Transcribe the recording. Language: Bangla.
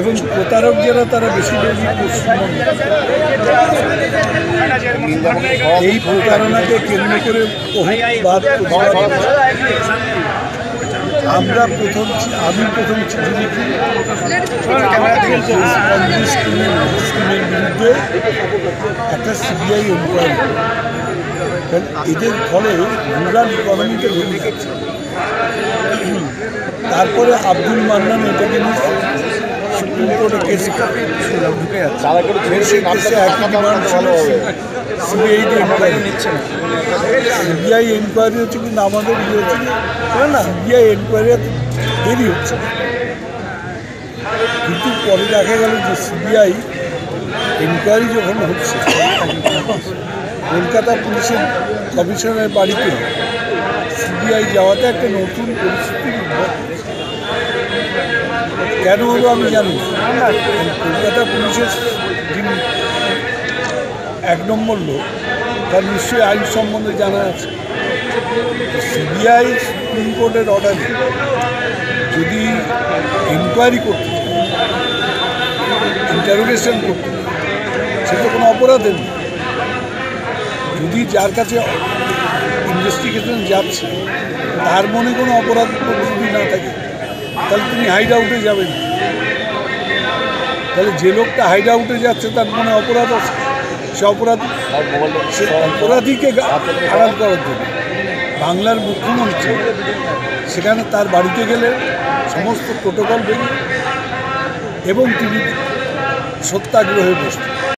এবং প্রতারক যারা, তারা বেশিরভাগই পশ্চিমবঙ্গ। এই প্রতারণাকে কেন্দ্র করে আমরা প্রথম আমি প্রথম চিঠি লিখি। স্কিমের বিরুদ্ধে একটা সিবিআই কারণ এদের ফলে রুরাল ইকোনমিতে ভেঙে যাচ্ছে তারপরে আব্দুল মান্নান এটাকে নিয়ে সুপ্রিম কোর্টে কেস সেই কেসে একই ডিমান্ড সিবিআই এনকোয়ারি নিচ্ছে না সিবিআই এনকোয়ারি হচ্ছে কিন্তু আমাদের ইয়ে হচ্ছে না না সিবিআই এনকোয়ারি দেরি হচ্ছে। কিন্তু পরে দেখা গেল যে সিবিআই এনকোয়ারি যখন হচ্ছে কলকাতা পুলিশের কমিশনের বাড়িতে সিবিআই যাওয়াতে একটা নতুন পরিস্থিতির উদ্ভব কেন হলো আমি জানি। কলকাতা পুলিশের যিনি এক নম্বর লোক, তার নিশ্চয়ই আইন সম্বন্ধে জানা আছে। সিবিআই সুপ্রিম কোর্টের অর্ডারে যদি ইনকোয়ারি করতে ইন্টারোগেশন করতে সেটা কোনো অপরাধের যদি যার কাছে ইনভেস্টিগেশন যাচ্ছে, তার মনে কোনো অপরাধ যদি না থাকে, তাহলে তুমি হাইড আউটে যাবেন। তাহলে যে লোকটা হাইড আউটে যাচ্ছে, তার মনে অপরাধ আছে? সে অপরাধ, সে অপরাধীকে আড়াল করার জন্য। বাংলার মুখ্যমন্ত্রী, সেখানে তার বাড়িতে গেলে সমস্ত প্রোটোকল ভেঙে এবং তিনি সত্যাগ্রহে বসতেন